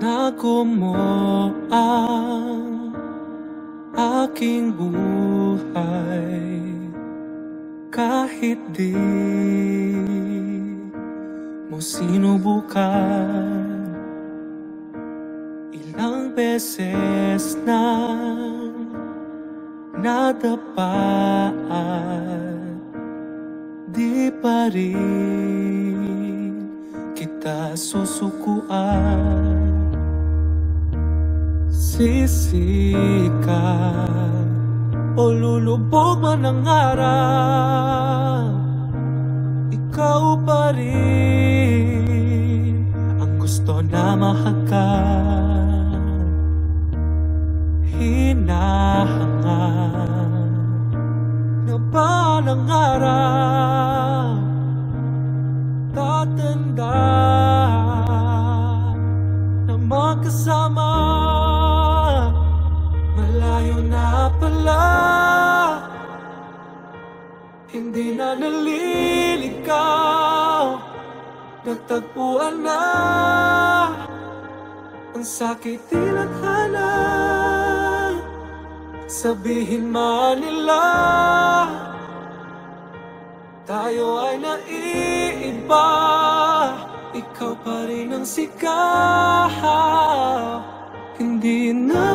Nago mo ang aking buhay. Kahit di mo sinubukan Ilang beses na nadapa at di pa rin kita susukuan Sisi ka o lulubog man ang araw Ikaw pa rin ang gusto na mahagkan. Hinahangad na balang araw Tatanda Hindi na naliligaw Nagtagpuan na. Ang sakit tinadhana Sabihin man nila. Tayo ay naiiba. Ikaw pa rin ang sigaw Hindi na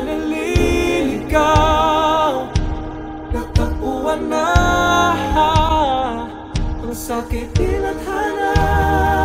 naliligaw Nagtapuan na Ang sakit tinadhana